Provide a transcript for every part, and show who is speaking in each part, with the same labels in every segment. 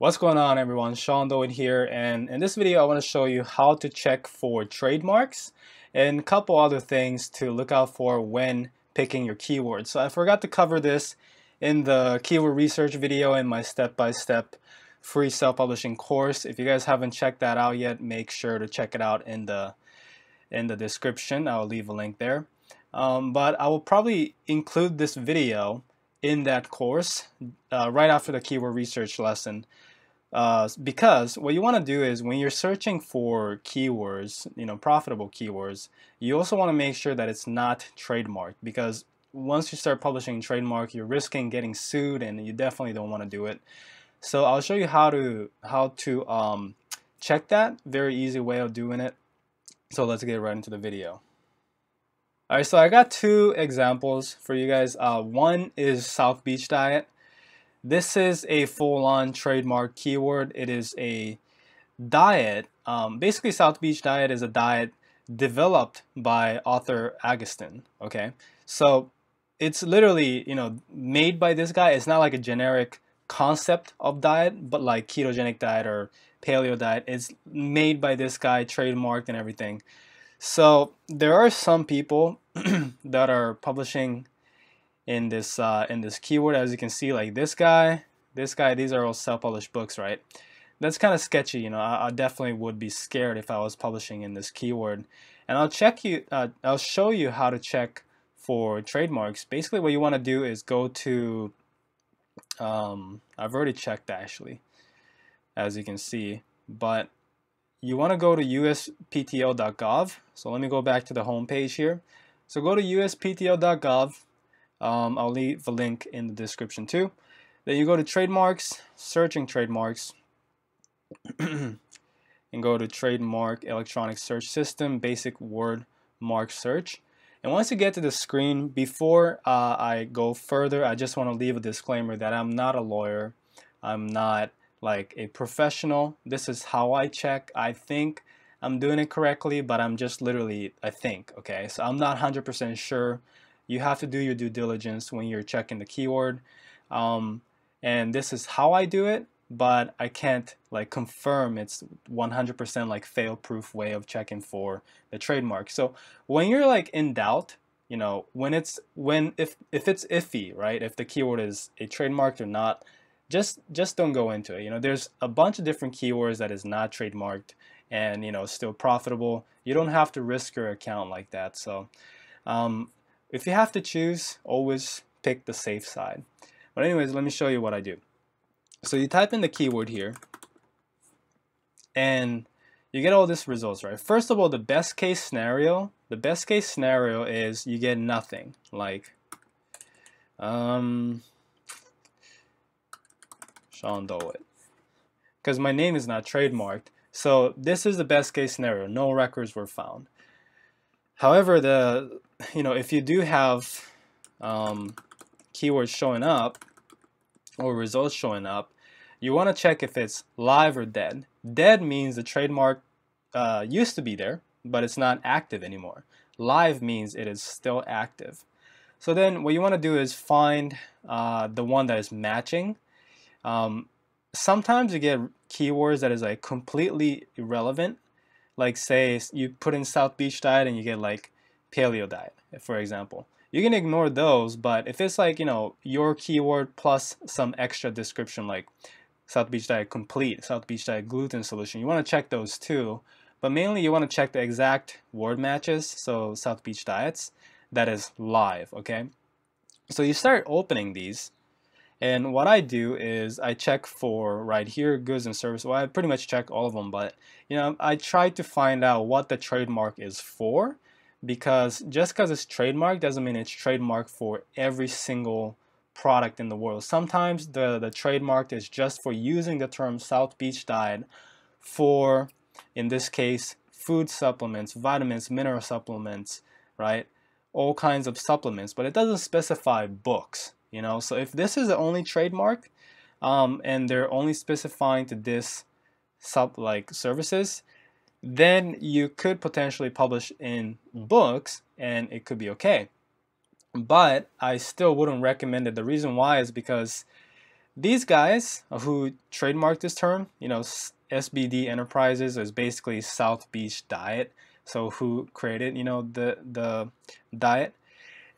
Speaker 1: What's going on everyone, Sean Dollwet here and in this video I want to show you how to check for trademarks and a couple other things to look out for when picking your keywords. So I forgot to cover this in the keyword research video in my step-by-step -step free self-publishing course. If you guys haven't checked that out yet, make sure to check it out in the in the description. I'll leave a link there. Um, but I will probably include this video in that course uh, right after the keyword research lesson uh, because what you want to do is when you're searching for keywords, you know, profitable keywords, you also want to make sure that it's not trademarked because once you start publishing trademark, you're risking getting sued and you definitely don't want to do it. So I'll show you how to how to um, check that. Very easy way of doing it. So let's get right into the video. Alright, so I got two examples for you guys. Uh, one is South Beach Diet. This is a full-on trademark keyword. It is a diet. Um, basically, South Beach Diet is a diet developed by Arthur Agatston. Okay, so it's literally you know made by this guy. It's not like a generic concept of diet, but like ketogenic diet or paleo diet. It's made by this guy, trademarked and everything. So there are some people that are publishing in this uh, in this keyword. As you can see like this guy this guy these are all self-published books right? That's kind of sketchy you know I, I, definitely would be scared if I was publishing in this keyword. And I'll check you uh, I'll show you how to check for trademarks. Basically what you want to do is go to um, I've already checked actually as you can see but you want to go to uspto.gov so let me go back to the home page here. So go to uspto.gov um, I'll leave the link in the description too. Then you go to trademarks, searching trademarks, and go to trademark electronic search system, basic word mark search. And once you get to the screen, before uh, I go further, I just want to leave a disclaimer that I'm not a lawyer. I'm not like a professional. This is how I check. I think I'm doing it correctly, but I'm just literally, I think, okay? So I'm not 100% sure you have to do your due diligence when you're checking the keyword. Um, and this is how I do it, but I can't like confirm it's 100% like fail-proof way of checking for the trademark. So when you're like in doubt, you know, when it's when if if it's iffy, right? If the keyword is a trademark or not, just just don't go into it. You know, there's a bunch of different keywords that is not trademarked and you know still profitable. You don't have to risk your account like that. So um, if you have to choose, always pick the safe side. But anyways, let me show you what I do. So you type in the keyword here, and you get all these results, right? First of all, the best case scenario, the best case scenario is you get nothing, like, um, Sean Dollwet. Because my name is not trademarked. So this is the best case scenario. No records were found. However, the you know if you do have um, keywords showing up or results showing up, you want to check if it's live or dead. Dead means the trademark uh, used to be there, but it's not active anymore. Live means it is still active. So then what you want to do is find uh, the one that is matching. Um, sometimes you get keywords that is like completely irrelevant like say you put in South Beach diet and you get like paleo diet, for example. You can ignore those, but if it's like, you know, your keyword plus some extra description like South Beach diet complete, South Beach diet gluten solution, you want to check those too. But mainly you want to check the exact word matches, so South Beach diets, that is live, okay? So you start opening these and what I do is I check for right here goods and services. Well, I pretty much check all of them, but you know I try to find out what the trademark is for, because just because it's trademark doesn't mean it's trademark for every single product in the world. Sometimes the the trademark is just for using the term South Beach diet for, in this case, food supplements, vitamins, mineral supplements, right? All kinds of supplements, but it doesn't specify books you know so if this is the only trademark um, and they're only specifying to this sub like services then you could potentially publish in books and it could be okay but I still wouldn't recommend it the reason why is because these guys who trademarked this term, you know, SBD Enterprises is basically South Beach Diet. So who created, you know, the the diet?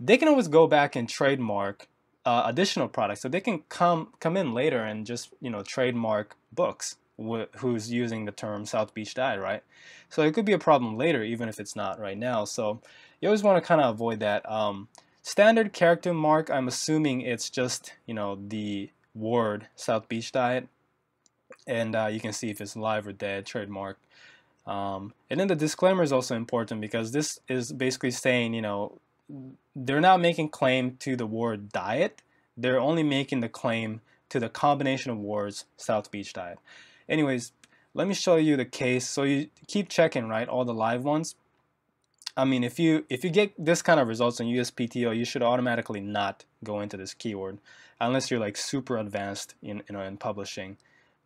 Speaker 1: They can always go back and trademark uh, additional products. So they can come come in later and just you know trademark books who's using the term South Beach Diet, right? So it could be a problem later, even if it's not right now. So you always want to kind of avoid that. Um, standard character mark, I'm assuming it's just you know the word South Beach Diet, and uh, you can see if it's live or dead trademark. Um, and then the disclaimer is also important because this is basically saying, you know, they're not making claim to the word diet. They're only making the claim to the combination of words South Beach Diet. Anyways, let me show you the case. So you keep checking, right? All the live ones. I mean, if you if you get this kind of results on USPTO, you should automatically not go into this keyword unless you're like super advanced in you know in publishing.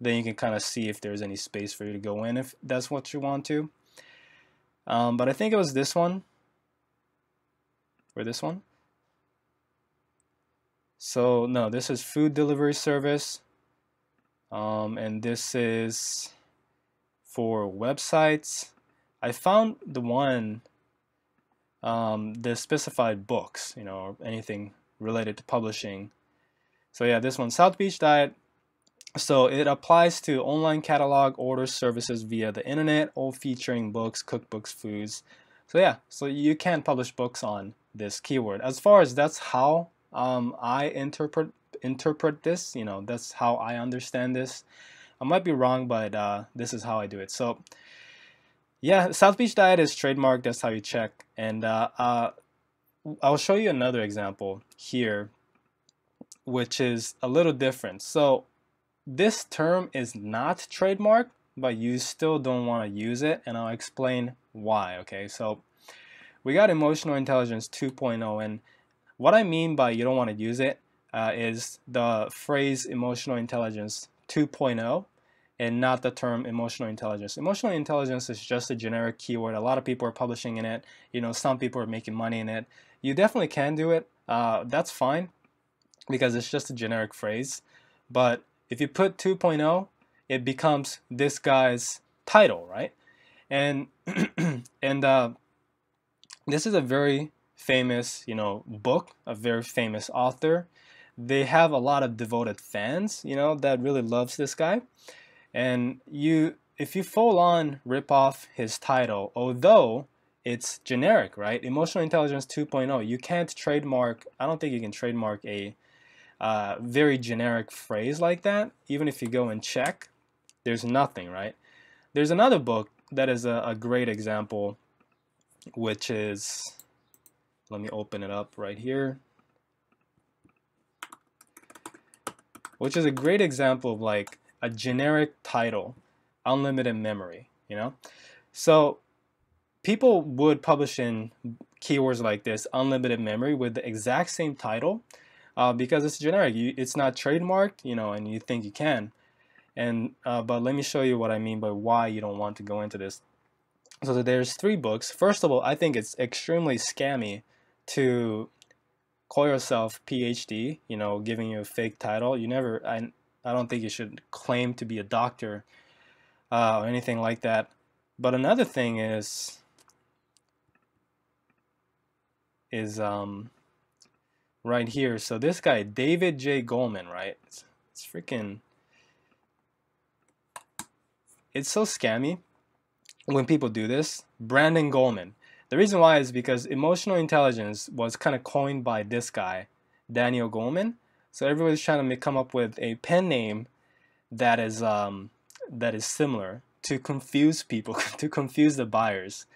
Speaker 1: Then you can kind of see if there's any space for you to go in if that's what you want to. Um, but I think it was this one or this one. So no, this is food delivery service. Um, and this is for websites. I found the one, um, the specified books, you know, or anything related to publishing. So yeah, this one, South Beach Diet. So it applies to online catalog order services via the internet, all featuring books, cookbooks, foods. So yeah, so you can publish books on this keyword. As far as that's how um, I interpret interpret this, you know, that's how I understand this. I might be wrong, but uh, this is how I do it. So yeah, South Beach Diet is trademarked. That's how you check. And uh, uh, I'll show you another example here, which is a little different. So this term is not trademarked, but you still don't want to use it, and I'll explain why. Okay, so we got emotional intelligence 2.0 and what I mean by you don't want to use it uh, is the phrase emotional intelligence 2.0 and not the term emotional intelligence. Emotional intelligence is just a generic keyword. A lot of people are publishing in it. You know, some people are making money in it. You definitely can do it. Uh, that's fine because it's just a generic phrase. But if you put 2.0, it becomes this guy's title, right? And and uh, this is a very famous, you know, book, a very famous author. They have a lot of devoted fans, you know, that really loves this guy. And you if you full on rip off his title, although it's generic, right? Emotional intelligence 2.0, you can't trademark, I don't think you can trademark a uh, very generic phrase like that. Even if you go and check, there's nothing, right? There's another book that is a, a great example which is, let me open it up right here, which is a great example of like a generic title, unlimited memory, you know? So people would publish in keywords like this, unlimited memory, with the exact same title uh, because it's generic. You, it's not trademarked, you know, and you think you can. And uh, but let me show you what I mean by why you don't want to go into this. So there's three books. First of all, I think it's extremely scammy to call yourself PhD, you know, giving you a fake title. You never, I, I don't think you should claim to be a doctor uh, or anything like that. But another thing is, is um, right here. So this guy, David J. Goleman, right? It's, it's freaking, it's so scammy when people do this, Brandon Goleman. The reason why is because emotional intelligence was kind of coined by this guy, Daniel Goleman. So everybody's trying to come up with a pen name that is um, that is similar to confuse people, to confuse the buyers.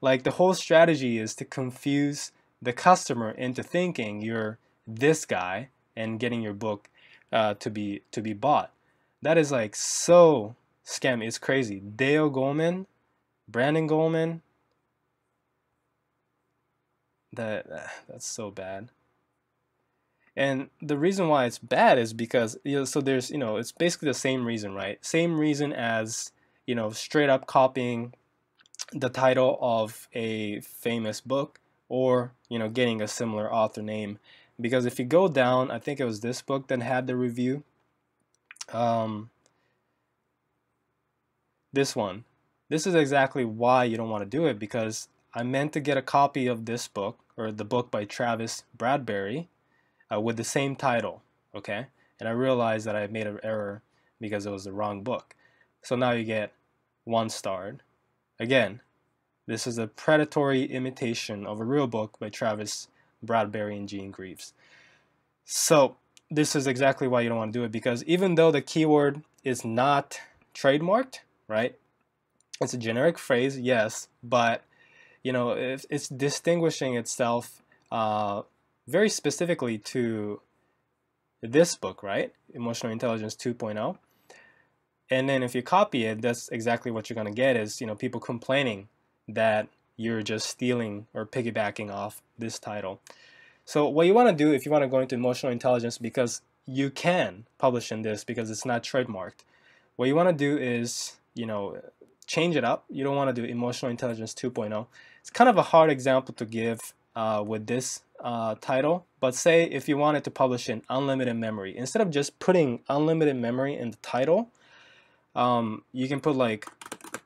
Speaker 1: Like the whole strategy is to confuse the customer into thinking you're this guy and getting your book uh, to be to be bought. That is like so scammy. It's crazy. Dale Goleman Brandon Goleman. That that's so bad. And the reason why it's bad is because you know, so there's you know it's basically the same reason, right? Same reason as you know straight up copying the title of a famous book or you know getting a similar author name because if you go down I think it was this book that had the review Um, this one. This is exactly why you don't want to do it because I meant to get a copy of this book or the book by Travis Bradberry uh, with the same title, okay? And I realized that I made an error because it was the wrong book. So now you get one starred. Again, this is a predatory imitation of a real book by Travis Bradberry and Jean Greaves. So this is exactly why you don't want to do it because even though the keyword is not trademarked, right? It's a generic phrase, yes, but you know it's distinguishing itself uh, very specifically to this book, right? Emotional Intelligence 2.0. And then if you copy it, that's exactly what you're going to get is, you know, people complaining that you're just stealing or piggybacking off this title. So what you want to do if you want to go into emotional intelligence because you can publish in this because it's not trademarked. What you want to do is, you know, change it up. You don't want to do emotional intelligence 2.0. It's kind of a hard example to give uh, with this uh, title, but say if you wanted to publish in unlimited memory, instead of just putting unlimited memory in the title, um, you can put like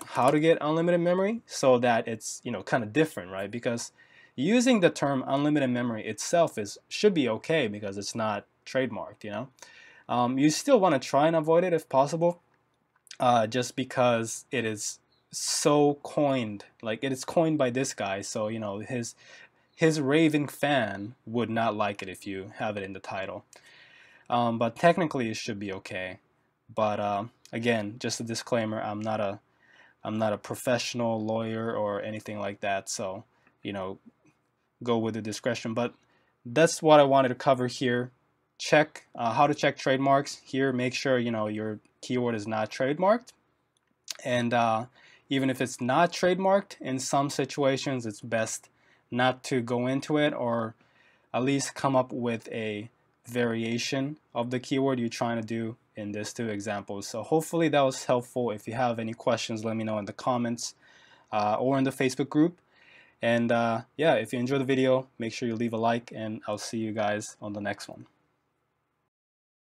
Speaker 1: how to get unlimited memory so that it's you know kind of different, right? Because using the term unlimited memory itself is should be okay because it's not trademarked, you know. Um, you still want to try and avoid it if possible, uh, just because it is so coined, like it is coined by this guy. So you know his his raving fan would not like it if you have it in the title. Um, but technically, it should be okay. But uh, again, just a disclaimer: I'm not a I'm not a professional lawyer or anything like that. So you know, go with the discretion. But that's what I wanted to cover here. Check uh, how to check trademarks here. Make sure you know your keyword is not trademarked, and uh, even if it's not trademarked, in some situations it's best not to go into it or at least come up with a variation of the keyword you're trying to do in these two examples. So hopefully that was helpful. If you have any questions, let me know in the comments uh, or in the Facebook group. And uh, yeah, if you enjoyed the video, make sure you leave a like and I'll see you guys on the next one.